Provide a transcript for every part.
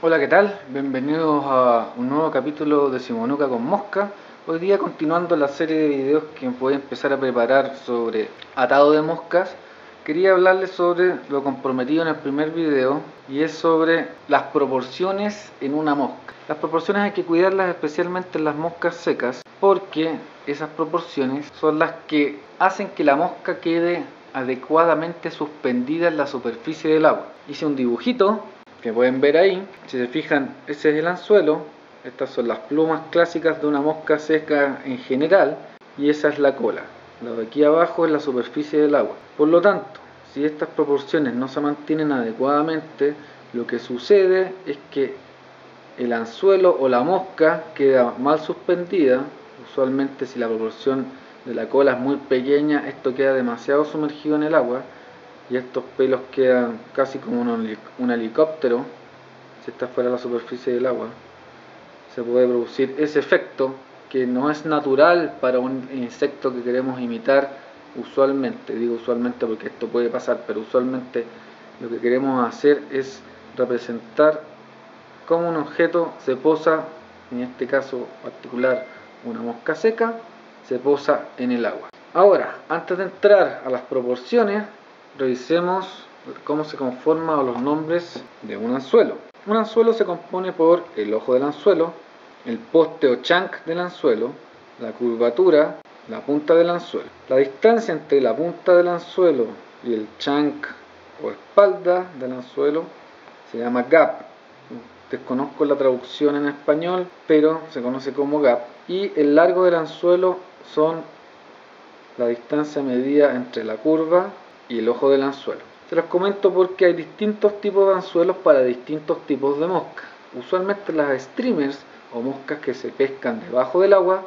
Hola, ¿qué tal? Bienvenidos a un nuevo capítulo de Simonuca con Mosca. Hoy día continuando la serie de videos que voy a empezar a preparar sobre atado de moscas, quería hablarles sobre lo comprometido en el primer video y es sobre las proporciones en una mosca. Las proporciones hay que cuidarlas especialmente en las moscas secas porque esas proporciones son las que hacen que la mosca quede adecuadamente suspendida en la superficie del agua. Hice un dibujito que pueden ver ahí. Si se fijan, ese es el anzuelo. Estas son las plumas clásicas de una mosca seca en general y esa es la cola. Lo de aquí abajo es la superficie del agua. Por lo tanto, si estas proporciones no se mantienen adecuadamente, lo que sucede es que el anzuelo o la mosca queda mal suspendida. Usualmente si la proporción de la cola es muy pequeña, esto queda demasiado sumergido en el agua y estos pelos quedan casi como un, helicóptero. Si está fuera de la superficie del agua, se puede producir ese efecto que no es natural para un insecto que queremos imitar usualmente. Digo usualmente porque esto puede pasar, pero usualmente lo que queremos hacer es representar cómo un objeto se posa, en este caso particular una mosca seca, se posa en el agua. Ahora, antes de entrar a las proporciones, revisemos cómo se conforman los nombres de un anzuelo. Un anzuelo se compone por el ojo del anzuelo, el poste o chunk del anzuelo, la curvatura, la punta del anzuelo. La distancia entre la punta del anzuelo y el chunk o espalda del anzuelo se llama gap desconozco la traducción en español, pero se conoce como gap. Y el largo del anzuelo son la distancia medida entre la curva y el ojo del anzuelo. Se los comento porque hay distintos tipos de anzuelos para distintos tipos de moscas. Usualmente las streamers o moscas que se pescan debajo del agua,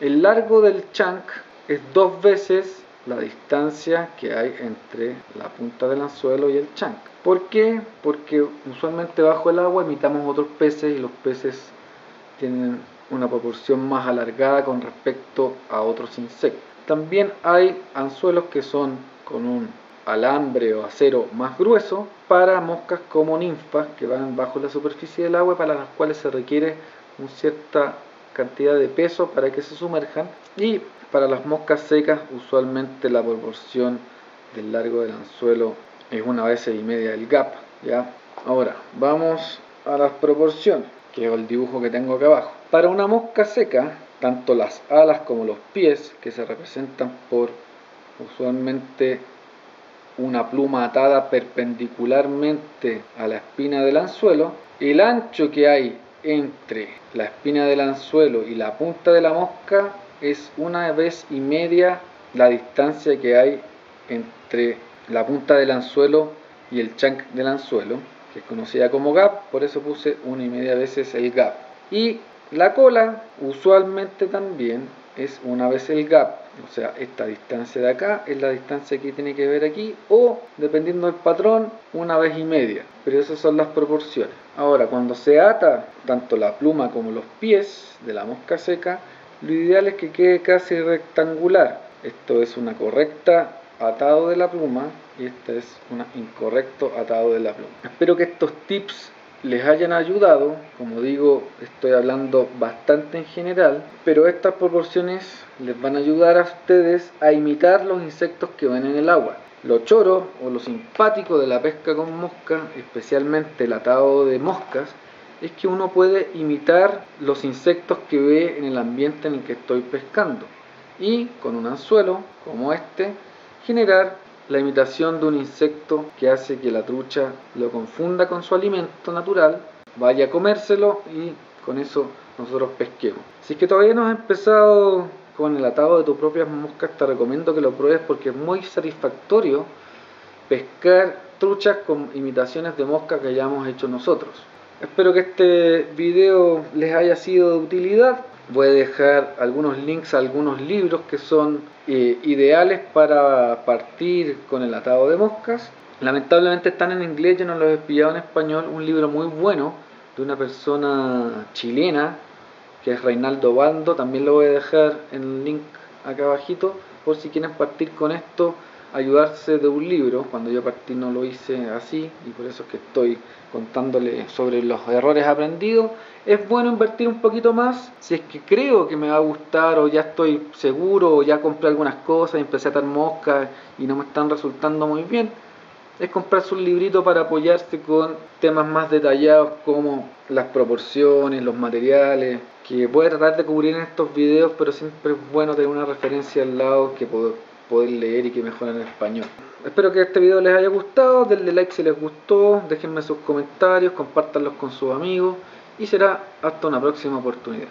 el largo del chunk es dos veces la distancia que hay entre la punta del anzuelo y el chunk. ¿Por qué? Porque usualmente bajo el agua imitamos otros peces y los peces tienen una proporción más alargada con respecto a otros insectos. También hay anzuelos que son con un alambre o acero más grueso para moscas como ninfas que van bajo la superficie del agua para las cuales se requiere una cierta cantidad de peso para que se sumerjan y para las moscas secas usualmente la proporción del largo del anzuelo es una vez y media del gap. ¿ya? Ahora, vamos a las proporciones, que es el dibujo que tengo acá abajo. Para una mosca seca, tanto las alas como los pies, que se representan por usualmente una pluma atada perpendicularmente a la espina del anzuelo, el ancho que hay entre la espina del anzuelo y la punta de la mosca es una vez y media la distancia que hay entre la punta del anzuelo y el chunk del anzuelo, que es conocida como gap, por eso puse una y media veces el gap. Y la cola usualmente también es una vez el gap, o sea, esta distancia de acá es la distancia que tiene que ver aquí, o dependiendo del patrón, una vez y media. Pero esas son las proporciones. Ahora, cuando se ata tanto la pluma como los pies de la mosca seca, lo ideal es que quede casi rectangular. Esto es una correcta atado de la pluma y este es un incorrecto atado de la pluma. Espero que estos tips les hayan ayudado, como digo, estoy hablando bastante en general, pero estas proporciones les van a ayudar a ustedes a imitar los insectos que ven en el agua. Lo choro o lo simpático de la pesca con mosca, especialmente el atado de moscas, es que uno puede imitar los insectos que ve en el ambiente en el que estoy pescando y con un anzuelo como este generar la imitación de un insecto que hace que la trucha lo confunda con su alimento natural, vaya a comérselo y con eso nosotros pesquemos. Si es que todavía no has empezado con el atado de tus propias moscas, te recomiendo que lo pruebes porque es muy satisfactorio pescar truchas con imitaciones de mosca que hayamos hecho nosotros. Espero que este video les haya sido de utilidad voy a dejar algunos links a algunos libros que son eh, ideales para partir con el atado de moscas. Lamentablemente están en inglés, yo no los he pillado en español. Un libro muy bueno de una persona chilena que es Reinaldo Bando. También lo voy a dejar en el link acá abajito por si quieren partir con esto ayudarse de un libro, cuando yo partí no lo hice así y por eso es que estoy contándole sobre los errores aprendidos, es bueno invertir un poquito más si es que creo que me va a gustar o ya estoy seguro o ya compré algunas cosas y empecé a atar moscas y no me están resultando muy bien. Es comprarse un librito para apoyarse con temas más detallados como las proporciones, los materiales, que voy a tratar de cubrir en estos videos, pero siempre es bueno tener una referencia al lado que poder leer y que mejoren en español. Espero que este video les haya gustado, denle like si les gustó, déjenme sus comentarios, compártanlos con sus amigos y será hasta una próxima oportunidad.